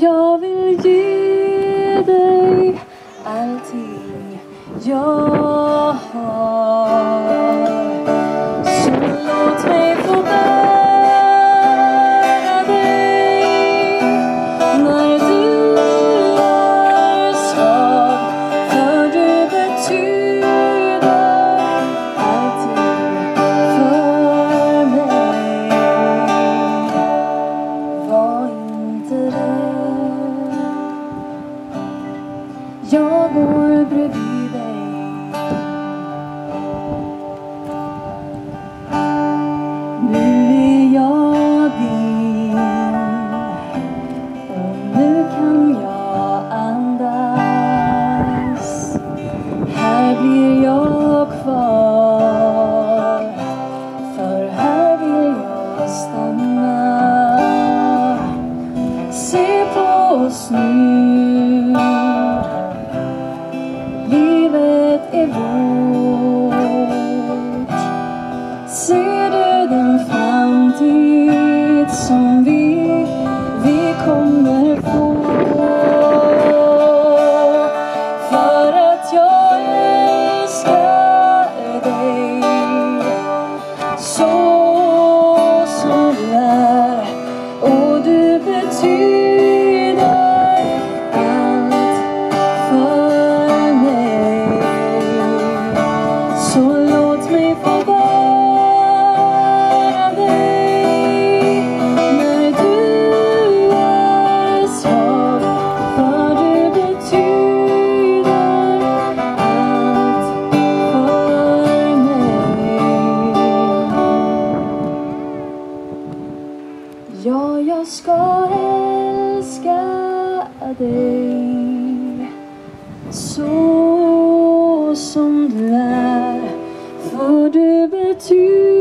jag vill ge dig allting jag bredvid dig. Nu är jag din och nu kan jag andas. Här blir jag kvar för här vill jag stanna. Se på oss nu jag älskar dig så som du är, för du betyder